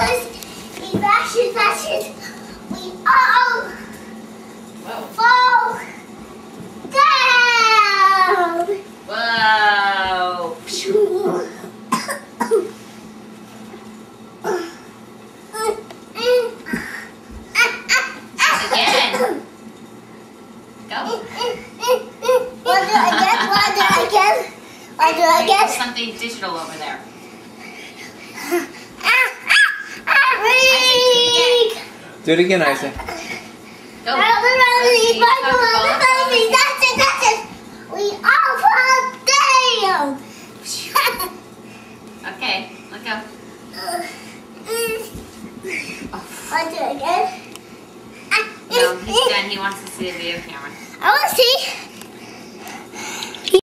We fashion, fashion. We all Whoa. fall down. Whoa. Again. Go. What do I get? What do I get? What do I There's get? something digital over there. Do it again, Isaac. Go. Rally, rally, Rosie, Michael, go, go, rally, go. that's it, that's it. We all fall down. Okay, let go. What do I get? No, he's done. He wants to see the video camera. I want to see.